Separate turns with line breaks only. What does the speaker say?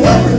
weapon.